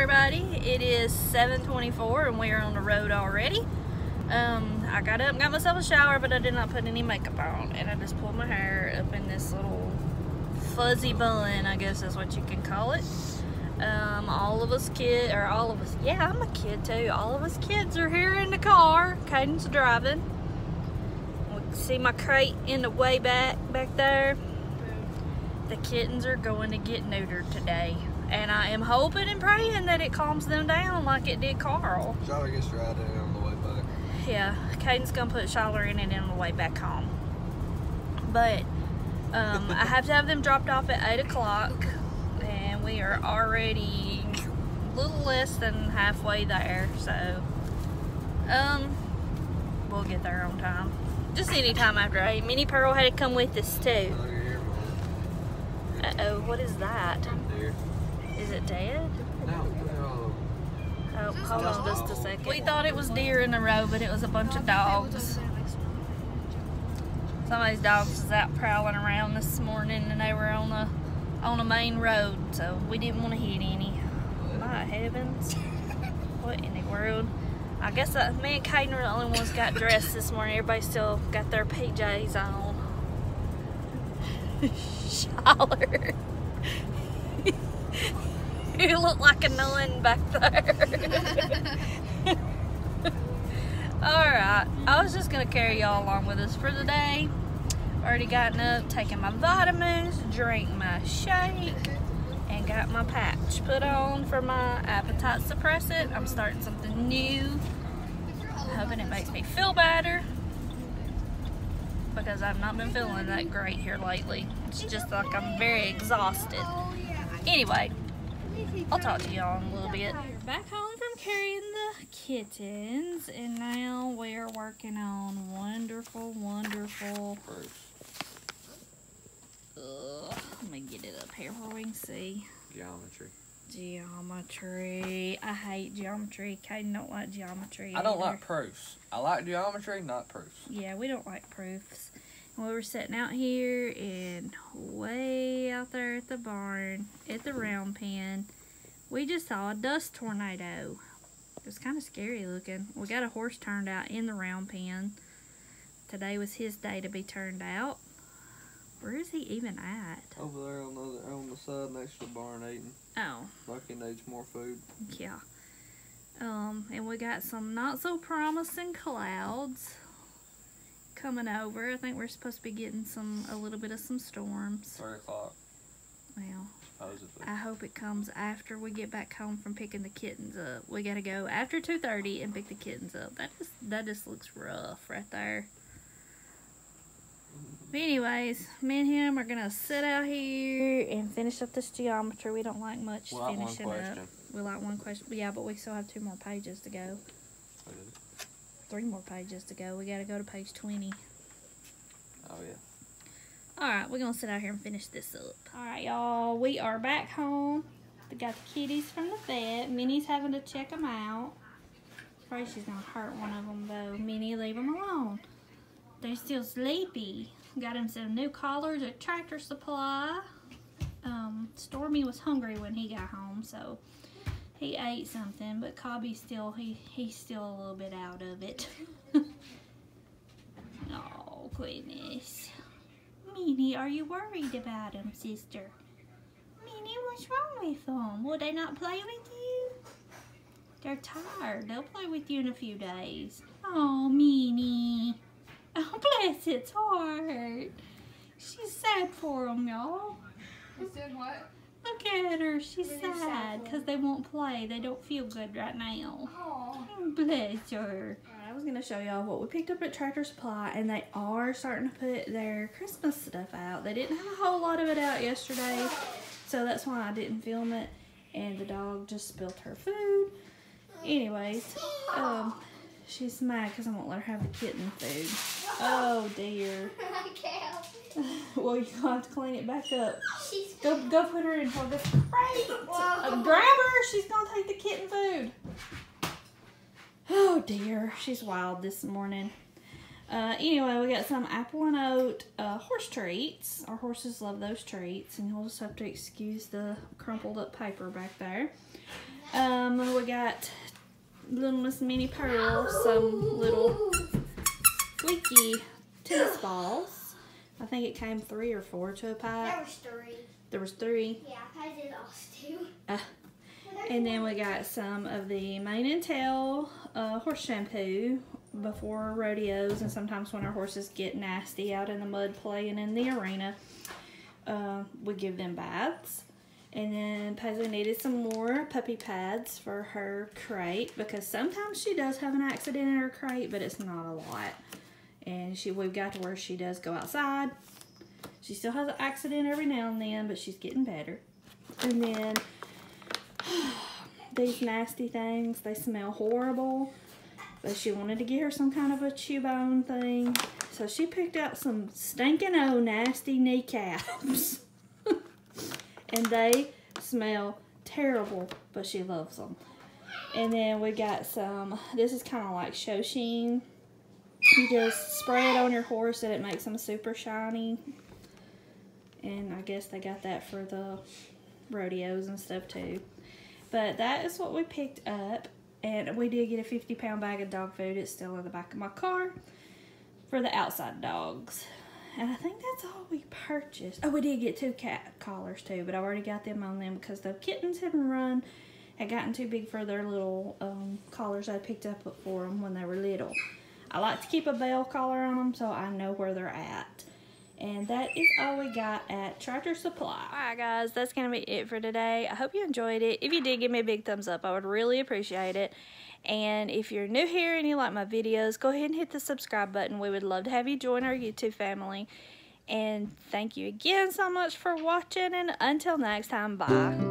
everybody. It is 7.24 and we are on the road already. Um, I got up got myself a shower, but I did not put any makeup on. And I just pulled my hair up in this little fuzzy bun, I guess is what you can call it. Um, all of us kid, or all of us, yeah, I'm a kid too. All of us kids are here in the car. Caden's driving. We see my crate in the way back, back there. The kittens are going to get neutered today. And I am hoping and praying that it calms them down like it did Carl. Charlie gets right in on the way back. Yeah, Caden's gonna put Shyler in it on the way back home. But um, I have to have them dropped off at 8 o'clock. And we are already a little less than halfway there. So, um, we'll get there on time. Just any time after 8. Minnie Pearl had to come with us too. Oh, you're here, Mom. Uh-oh, what is that? Deer. Is it dead? No, no. Oh, hold on just a second. We thought it was deer in the road, but it was a bunch of dogs. Somebody's dogs was out prowling around this morning and they were on the on a main road, so we didn't want to hit any. My heavens. What in the world? I guess uh, me and Caden were the only ones got dressed this morning. Everybody still got their PJs on. Shyler. you look like a nun back there. Alright, I was just gonna carry y'all along with us for the day. Already gotten up, taken my vitamins, drank my shake, and got my patch put on for my appetite suppressant. I'm starting something new. Hoping it makes me feel better. Because I've not been feeling that great here lately. It's just like I'm very exhausted. Anyway, I'll talk to y'all in a little bit. We're back home from carrying the kittens, and now we're working on wonderful, wonderful. Ugh, let me get it up here where we can see. Geometry. Geometry. I hate geometry. Caden don't like geometry. I don't either. like proofs. I like geometry, not proofs. Yeah, we don't like proofs. And we were sitting out here and way out there at the barn, at the round pen, we just saw a dust tornado. It was kind of scary looking. We got a horse turned out in the round pen. Today was his day to be turned out. Where is he even at? Over there on the other, on the side next to the barn eating. Oh, Like he needs more food. yeah. Um, and we got some not so promising clouds coming over. I think we're supposed to be getting some a little bit of some storms. Three o'clock, well, supposedly. I hope it comes after we get back home from picking the kittens up. We gotta go after 2.30 and pick the kittens up. That just, that just looks rough right there. But anyways, me and him are gonna sit out here and finish up this geometry. We don't like much we'll finishing up. We like one question. Yeah, but we still have two more pages to go. Three more pages to go. We gotta go to page 20. Alright, we're gonna sit out here and finish this up. Alright, y'all, we are back home. We got the kitties from the vet. Minnie's having to check them out. Afraid she's gonna hurt one of them though. Minnie, leave them alone. They're still sleepy. Got him some new collars at Tractor Supply. Um, Stormy was hungry when he got home, so he ate something, but Cobby's still he he's still a little bit out of it. oh goodness. Minnie, are you worried about him, sister? Minnie, what's wrong with them? Will they not play with you? They're tired. They'll play with you in a few days. Oh, Minnie. Oh, bless its heart. She's sad for them, y'all. It's doing what? Look at her. She's you sad sad because they won't play. They don't feel good right now. Oh. Bless her. Was gonna show y'all what we picked up at Tractor Supply, and they are starting to put their Christmas stuff out. They didn't have a whole lot of it out yesterday, so that's why I didn't film it. And the dog just spilled her food. Anyways, um, she's mad because I won't let her have the kitten food. Oh dear. Well, you gonna have to clean it back up. She's Go, go put her in for the crate. Uh, grab her. She's gonna take the kitten food. Oh dear, she's wild this morning. Uh, anyway, we got some apple and oat uh, horse treats. Our horses love those treats, and you'll just have to excuse the crumpled up paper back there. Um, we got little Miss Minnie Pearl, some little squeaky tennis balls. I think it came three or four to a There pack. was three. There was three. Yeah, I did lost two. Uh, And then we got some of the mane and tail uh, horse shampoo before rodeos and sometimes when our horses get nasty out in the mud playing in the arena. Uh, we give them baths. And then Paisley needed some more puppy pads for her crate because sometimes she does have an accident in her crate, but it's not a lot. And she we've got to where she does go outside. She still has an accident every now and then, but she's getting better. And then these nasty things, they smell horrible. But she wanted to get her some kind of a chew bone thing. So she picked out some stinking old nasty kneecaps. and they smell terrible, but she loves them. And then we got some, this is kind of like ShowSheen. You just spray it on your horse and it makes them super shiny. And I guess they got that for the rodeos and stuff too. But that is what we picked up. And we did get a 50 pound bag of dog food. It's still in the back of my car for the outside dogs. And I think that's all we purchased. Oh, we did get two cat collars too, but I've already got them on them because the kittens had run had gotten too big for their little um, collars I picked up for them when they were little. I like to keep a bell collar on them so I know where they're at. And that is all we got at Tractor Supply. Alright guys, that's going to be it for today. I hope you enjoyed it. If you did, give me a big thumbs up. I would really appreciate it. And if you're new here and you like my videos, go ahead and hit the subscribe button. We would love to have you join our YouTube family. And thank you again so much for watching. And until next time, bye.